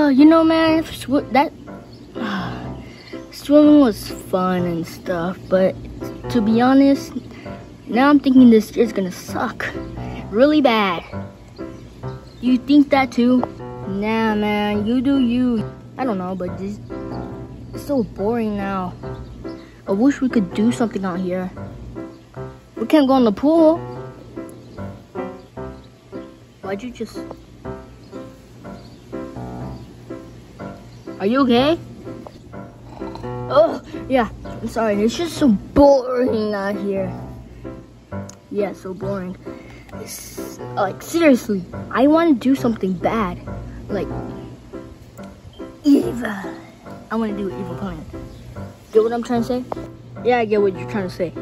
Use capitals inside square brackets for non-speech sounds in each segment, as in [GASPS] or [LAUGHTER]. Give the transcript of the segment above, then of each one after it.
Uh, you know, man, that [SIGHS] swimming was fun and stuff, but to be honest, now I'm thinking this year's gonna suck really bad. You think that too? Nah, man, you do you. I don't know, but this it's so boring now. I wish we could do something out here. We can't go in the pool. Why'd you just? Are you okay? Oh, yeah. I'm sorry. It's just so boring out here. Yeah, so boring. It's, like, seriously, I want to do something bad. Like, evil. I want to do an evil plan. Get what I'm trying to say? Yeah, I get what you're trying to say.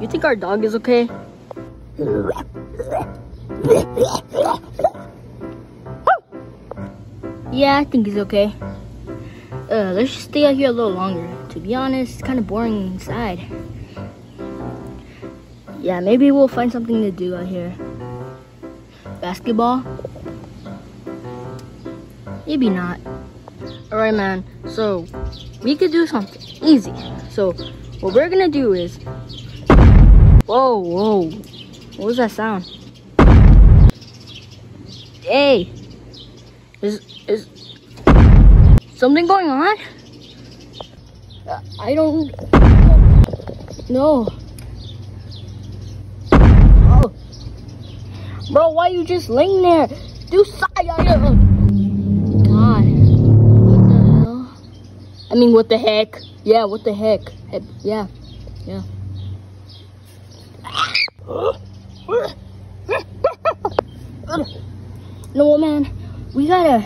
You think our dog is okay? Yeah, I think he's okay. Uh, let's just stay out here a little longer. To be honest, it's kind of boring inside. Yeah, maybe we'll find something to do out here. Basketball? Maybe not. Alright, man. So, we could do something easy. So, what we're gonna do is. Whoa, whoa. What was that sound? Hey! Is, is something going on? I don't know. Oh. Bro, why you just laying there? Do something. God. What the hell? I mean, what the heck? Yeah, what the heck? Heck, Yeah, yeah. [GASPS] No, man, we gotta,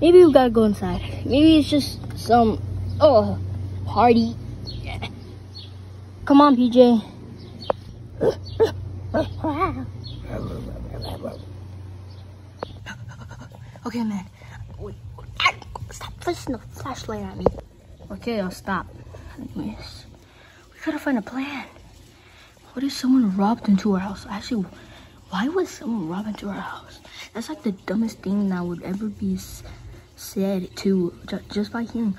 maybe we gotta go inside. Maybe it's just some, oh, party. Yeah. Come on, PJ. Okay, man. Wait, ah, stop flashing the flashlight at me. Okay, I'll stop. Anyways, we gotta find a plan. What if someone robbed into our house? Actually, why would someone rob into our house? That's like the dumbest thing that would ever be said to just by hearing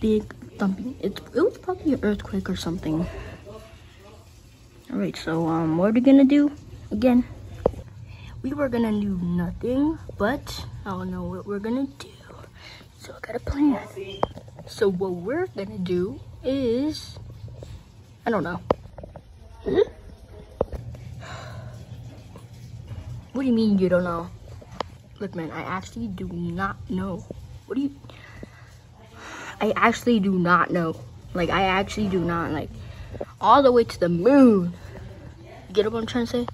big thumping. It, it was probably an earthquake or something. All right, so um, what are we gonna do again? We were gonna do nothing, but I don't know what we're gonna do. So I got a plan. So what we're gonna do is, I don't know. What do you mean you don't know? Look, man, I actually do not know. What do you? I actually do not know. Like, I actually do not. Like, all the way to the moon. You get what I'm trying to say?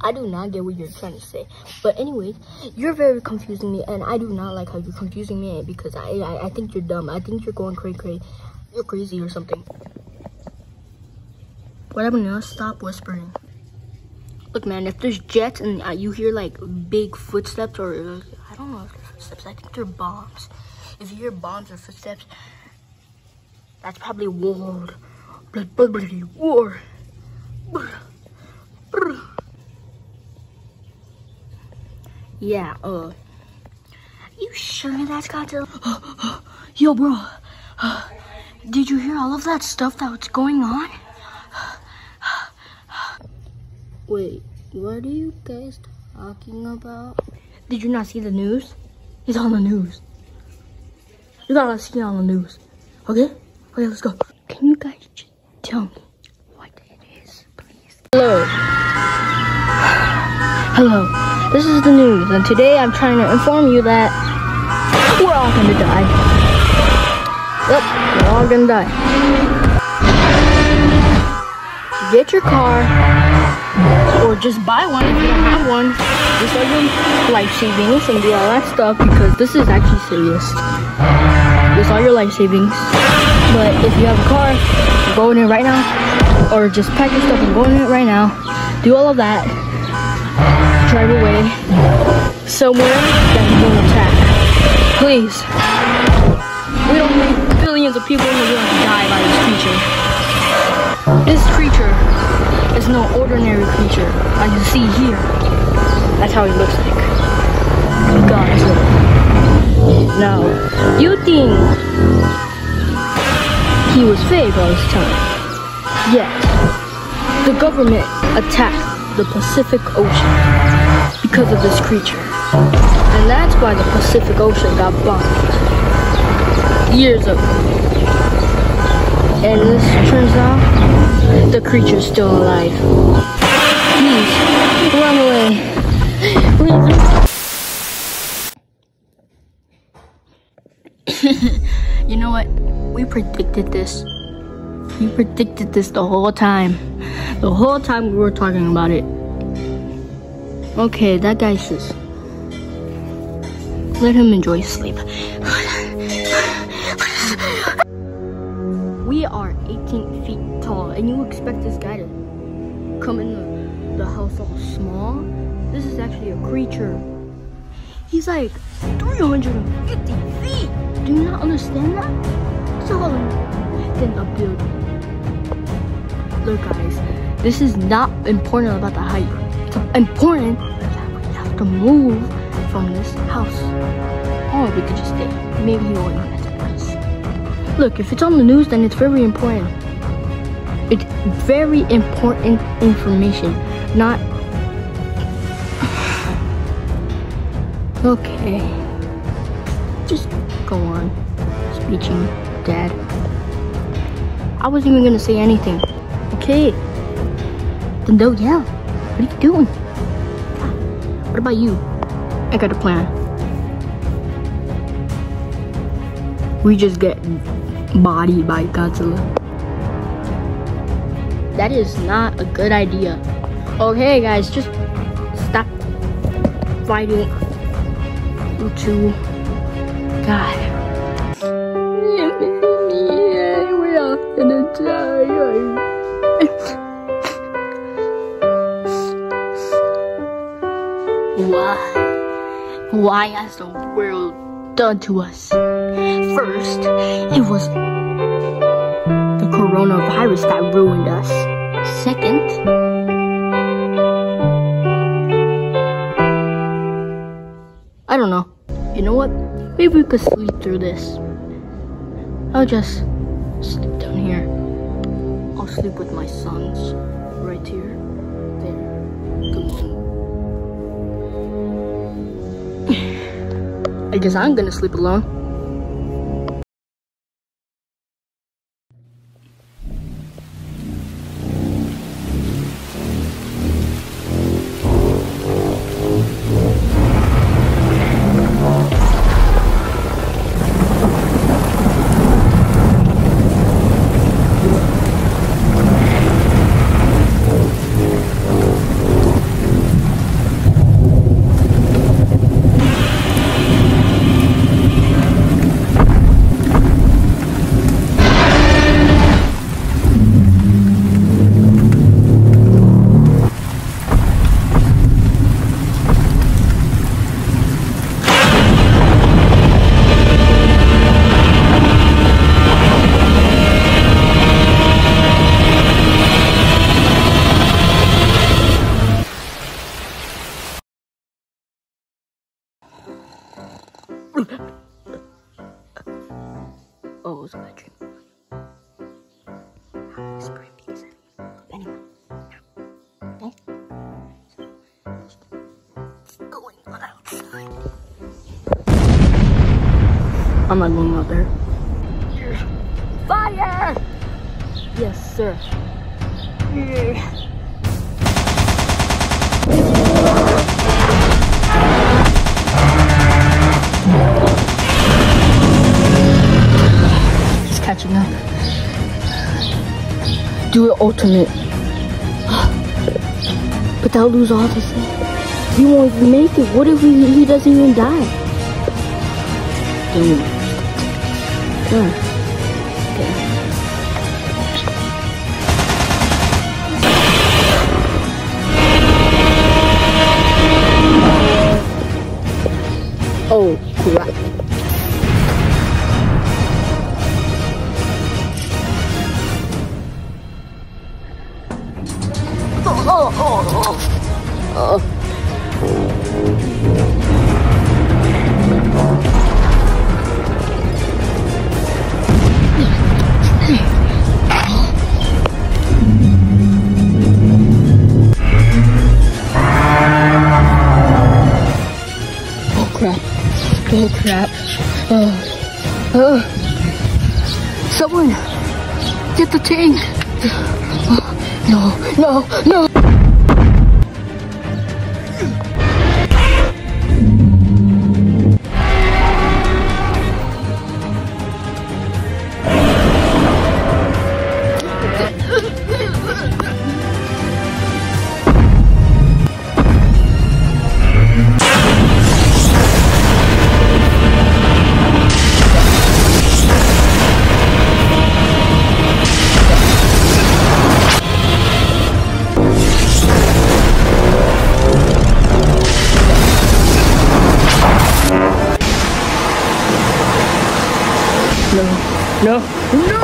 I do not get what you're trying to say. But anyways, you're very confusing me, and I do not like how you're confusing me because I I, I think you're dumb. I think you're going cray cray. You're crazy or something. What happened now? Stop whispering. Look, man, if there's jets and uh, you hear like big footsteps or uh, I don't know if they're footsteps, I think they're bombs. If you hear bombs or footsteps, that's probably war. War. Yeah, uh. You sure that's to. [GASPS] Yo, bro. Did you hear all of that stuff that was going on? Wait, what are you guys talking about? Did you not see the news? It's on the news. You gotta see it on the news. Okay? Okay, let's go. Can you guys just tell me what it is, please? Hello. Hello. This is the news, and today I'm trying to inform you that we're all gonna die. Yep, we're all gonna die. Get your car, or just buy one if you don't have one. Like your life savings and do all that stuff because this is actually serious. This all your life savings. But if you have a car, go in it right now. Or just pack your stuff and go in it right now. Do all of that. Drive away somewhere that you won't attack. Please. We don't need billions of people in the world to die by this creature. This creature no ordinary creature. As you see here, that's how he looks like. Godzilla. Now, you think he was fake all this time? Yes, the government attacked the Pacific Ocean because of this creature. And that's why the Pacific Ocean got bombed years ago. And this turns out the creature's still alive. Please, run away. [LAUGHS] you know what? We predicted this. We predicted this the whole time. The whole time we were talking about it. Okay, that guy says. Let him enjoy sleep. [LAUGHS] we are 18 feet tall, and you expect this guy to come in the, house all small? This is actually a creature. He's like 350 feet. Do you not understand that? Taller than a building. Look, guys, this is not important about the height. It's important that we have to move from this house. Or we could just stay. Maybe he won't notice us. Look, if it's on the news, then it's very important. It's very important information, not [SIGHS] Okay. Just go on. Speeching, Dad. I wasn't even gonna say anything. Okay. Then don't yell. What are you doing? What about you? I got a plan. We just get bodied by Godzilla. That is not a good idea. Oh, okay, guys, just stop fighting. You two. God. We're. Why? Why has the world done to us? First, it was coronavirus that ruined us. Second, I don't know. You know what? Maybe we could sleep through this. I'll just sleep down here. I'll sleep with my sons right here. There. [SIGHS] I guess I'm gonna sleep alone. I'm whispering because I anyway. Okay. So, going on outside. I'm not going out there. Fire! Yes, sir. Yeah. He's catching up. Do it ultimate. But they'll lose all this. He won't even make it. What if he, he doesn't even die? Then yeah. Oh, crap. Oh, oh. Crap. Oh crap. Oh. oh. Someone get the tank. Oh, no, no, no. No, no.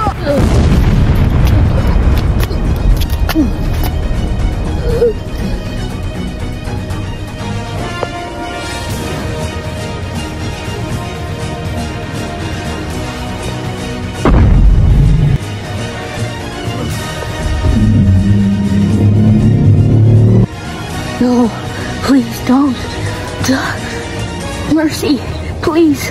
No, please don't. Duh. Mercy, please.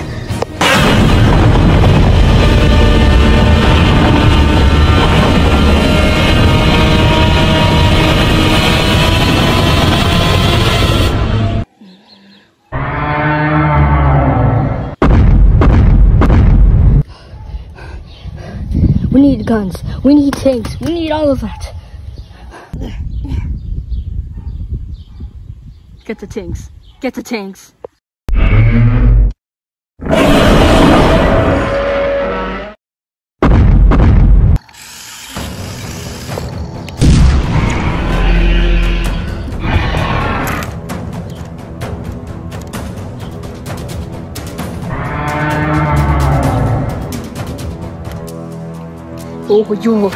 Need guns. We need tanks. We need all of that. Get the tanks. Get the tanks. Oh, you,